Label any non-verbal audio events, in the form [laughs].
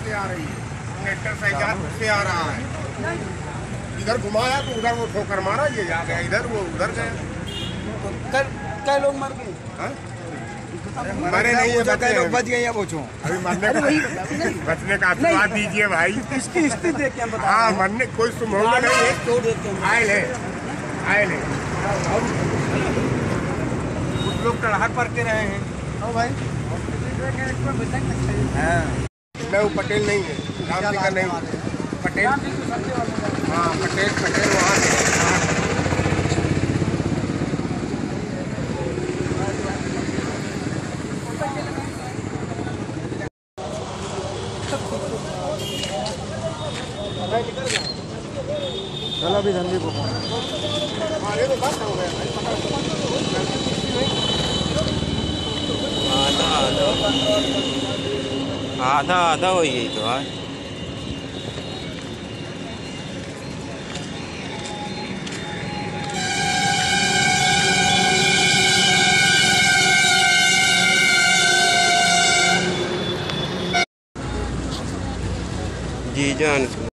से आ रही है ट्रैक्टर से से आ रहा है इधर घुमाया तो उधर वो ठोकर मारा ये जा गया इधर वो उधर गया कई लोग मर गए हाँ? मरे नहीं है बचे लोग बच गए या पूछो अभी मरने का [laughs] बचने का आशीर्वाद दीजिए भाई। इसकी स्थिति देख के हम बता हाँ मरने कोई तुम होगा नहीं है तो देख के आयल है। आयल है। कुछ लोग टड़ाक करते रहे हैं। हाँ भाई। हाँ। नहीं वो पटेल नहीं है। राम जी का नहीं पटेल। हाँ पटेल पटेल वहाँ से चलो अभी धंधे को आधा आधा आधा आधा हो गई तो है। जी जान।